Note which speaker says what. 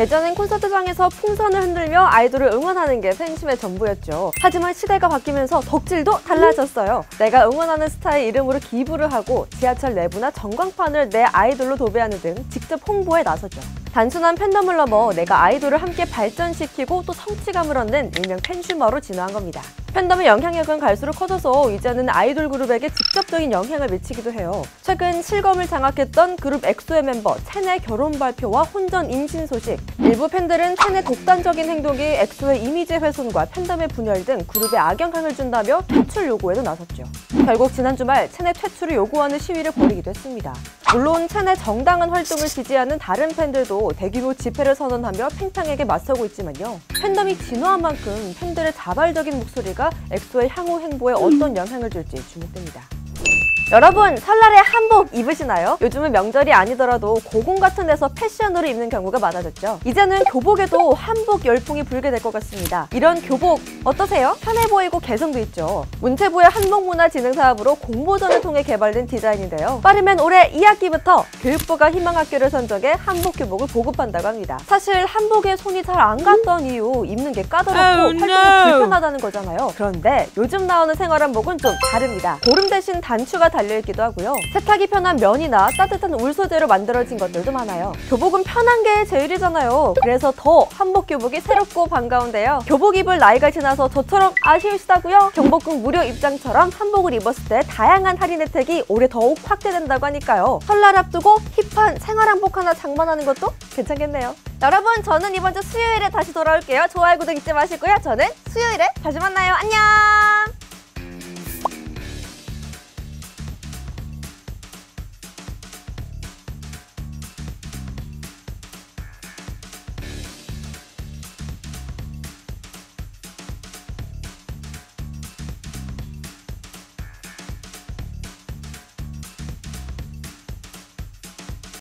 Speaker 1: 예전엔 콘서트장에서 풍선을 흔들며 아이돌을 응원하는 게 팬심의 전부였죠. 하지만 시대가 바뀌면서 덕질도 달라졌어요. 내가 응원하는 스타의 이름으로 기부를 하고 지하철 내부나 전광판을 내 아이돌로 도배하는 등 직접 홍보에 나서죠. 단순한 팬덤을 넘어 내가 아이돌을 함께 발전시키고 또 성취감을 얻는 일명 팬슈머로 진화한 겁니다. 팬덤의 영향력은 갈수록 커져서 이제는 아이돌 그룹에게 직접적인 영향을 미치기도 해요. 최근 실검을 장악했던 그룹 엑소의 멤버 첸의 결혼 발표와 혼전 임신 소식. 일부 팬들은 첸의 독단적인 행동이 엑소의 이미지 훼손과 팬덤의 분열 등 그룹에 악영향을 준다며 퇴출 요구에도 나섰죠. 결국 지난 주말 첸의 퇴출을 요구하는 시위를 벌이기도 했습니다. 물론 첸의 정당한 활동을 지지하는 다른 팬들도 대규모 집회를 선언하며 팽창에게 맞서고 있지만요. 팬덤이 진화한 만큼 팬들의 자발적인 목소리가 엑소의 향후 행보에 어떤 영향을 줄지 주목됩니다. 여러분 설날에 한복 입으시나요? 요즘은 명절이 아니더라도 고궁 같은 데서 패션으로 입는 경우가 많아졌죠. 이제는 교복에도 한복 열풍이 불게 될 것 같습니다. 이런 교복 어떠세요? 편해 보이고 개성도 있죠. 문체부의 한복문화진흥사업으로 공모전을 통해 개발된 디자인인데요. 빠르면 올해 2학기부터 교육부가 희망학교를 선정해 한복 교복을 보급한다고 합니다. 사실 한복에 손이 잘 안 갔던 이유 입는 게 까다롭고 활동이. 불편하다는 거잖아요. 그런데 요즘 나오는 생활한복은 좀 다릅니다. 고름 대신 단추가 달려있기도 하고요. 세탁이 편한 면이나 따뜻한 울 소재로 만들어진 것들도 많아요. 교복은 편한 게 제일이잖아요. 그래서 더 한복 교복이 새롭고 반가운데요. 교복 입을 나이가 지나서 저처럼 아쉬우시다고요? 경복궁 무료 입장처럼 한복을 입었을 때 다양한 할인 혜택이 올해 더욱 확대된다고 하니까요. 설날 앞두고 힙한 생활한복 하나 장만하는 것도 괜찮겠네요. 여러분 저는 이번 주 수요일에 다시 돌아올게요. 좋아요 구독 잊지 마시고요. 저는 수요일에 다시 만나요. 안녕.